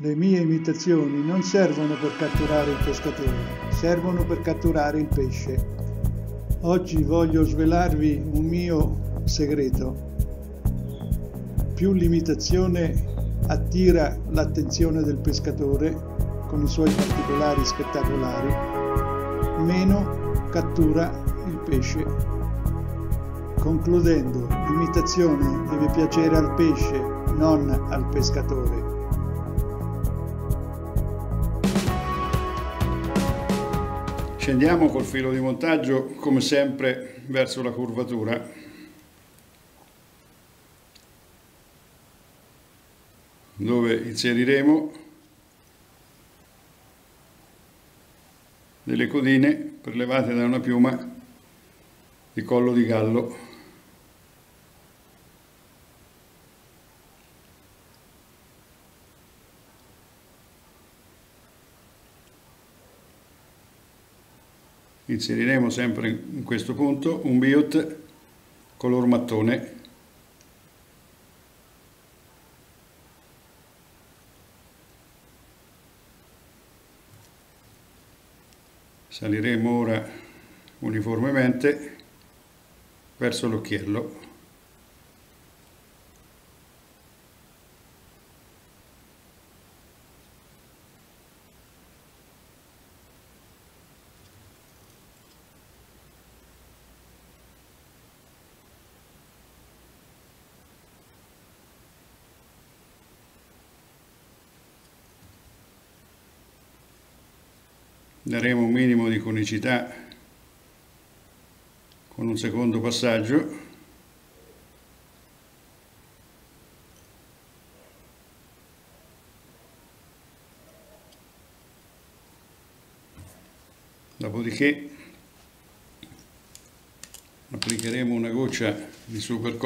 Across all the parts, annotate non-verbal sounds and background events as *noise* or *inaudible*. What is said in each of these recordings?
Le mie imitazioni non servono per catturare il pescatore, servono per catturare il pesce. Oggi voglio svelarvi un mio segreto. Più l'imitazione attira l'attenzione del pescatore con i suoi particolari spettacolari, meno cattura il pesce. Concludendo, l'imitazione deve piacere al pesce, non al pescatore. Scendiamo col filo di montaggio come sempre verso la curvatura. dove inseriremo delle codine prelevate da una piuma di collo di gallo inseriremo sempre in questo punto un biot color mattone. Saliremo ora uniformemente verso l'occhiello daremo un minimo di conicità con un secondo passaggio. Dopodiché applicheremo una goccia di super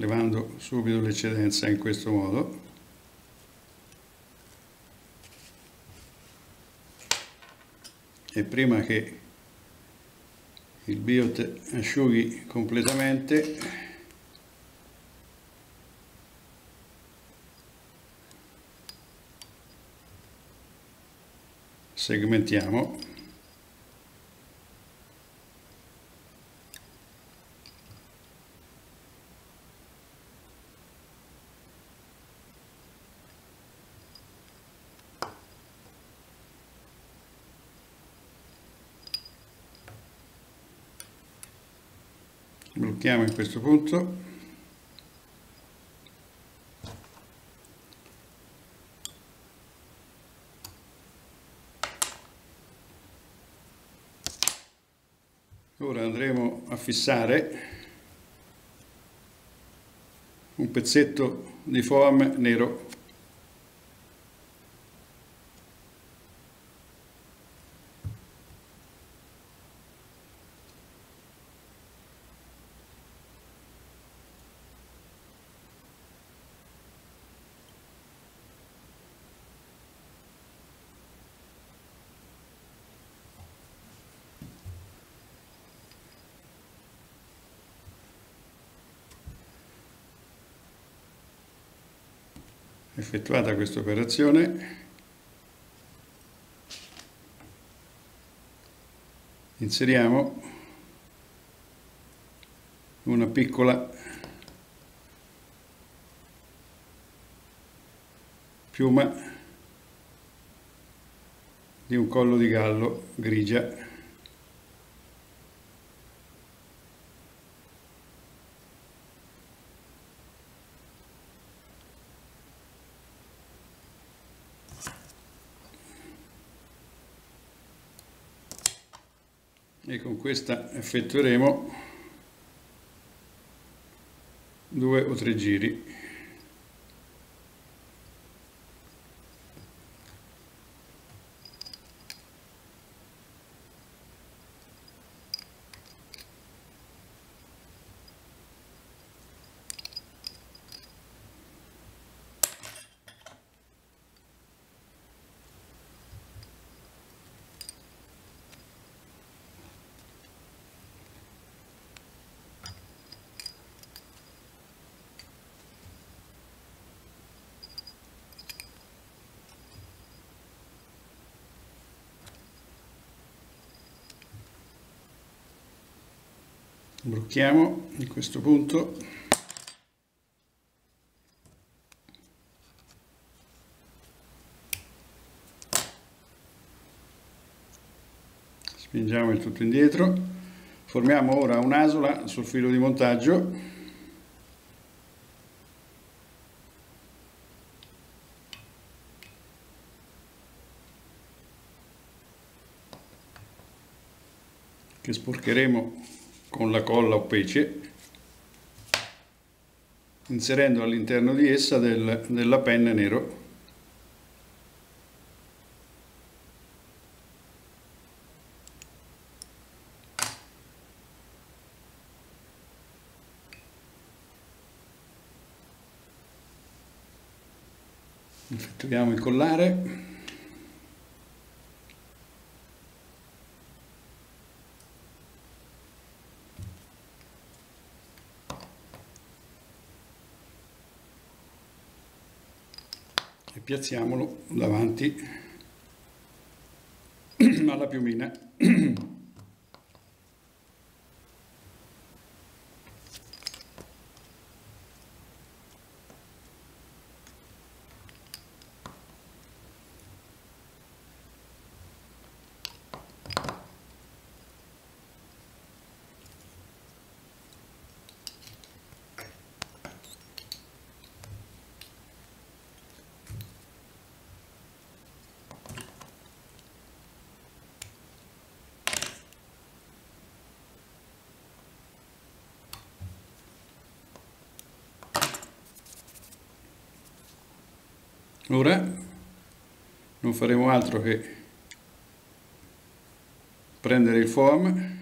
levando subito l'eccedenza in questo modo. E prima che il biot asciughi completamente segmentiamo blocchiamo in questo punto. Ora andremo a fissare un pezzetto di foam nero effettuata questa operazione. Inseriamo una piccola piuma di un collo di gallo grigia e con questa effettueremo due o tre giri Blocchiamo in questo punto. Spingiamo il tutto indietro. Formiamo ora un'asola sul filo di montaggio che sporcheremo con la colla o pece inserendo all'interno di essa del, della penna nero. Effettuiamo il collare e piazziamolo davanti *clears throat* alla piumina. *clears throat* Ora non faremo altro che prendere il foam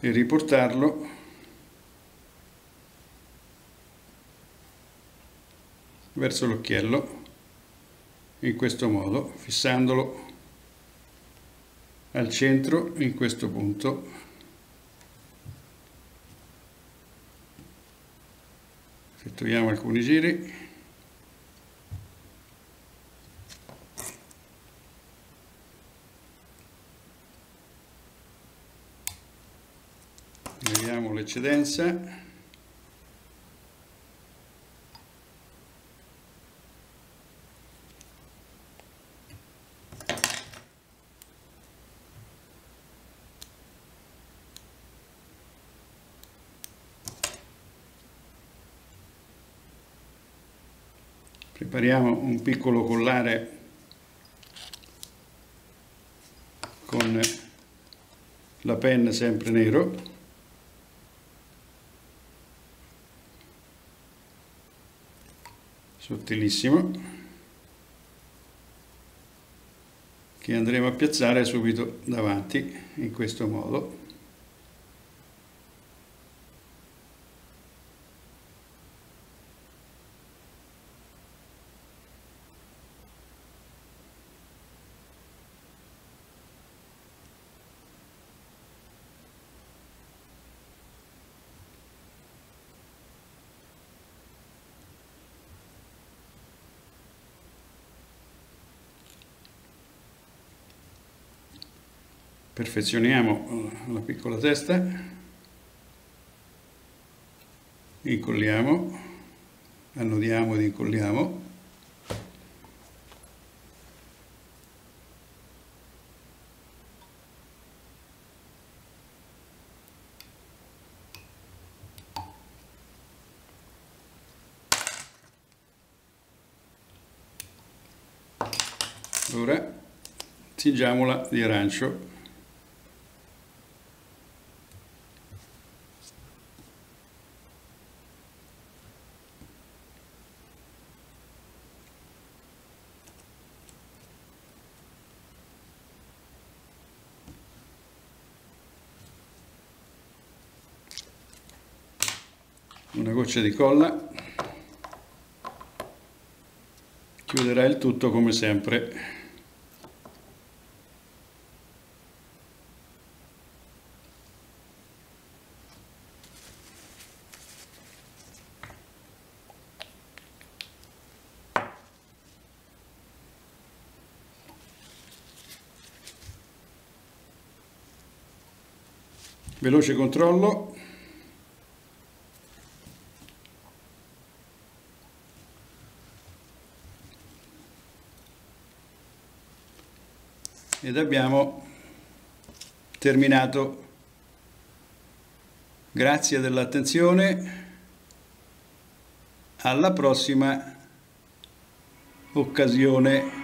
e riportarlo verso l'occhiello in questo modo, fissandolo al centro in questo punto. Effettuiamo alcuni giri. Leviamo l'eccedenza prepariamo un piccolo collare con la penna sempre nero sottilissimo. Che andremo a piazzare subito davanti in questo modo perfezioniamo eh, la piccola testa. Incolliamo. Annodiamo ed incolliamo. Ora tingiamola di arancio una goccia di colla. Chiuderà il tutto come sempre. Veloce controllo. Ed abbiamo terminato. Grazie dell'attenzione. Alla prossima occasione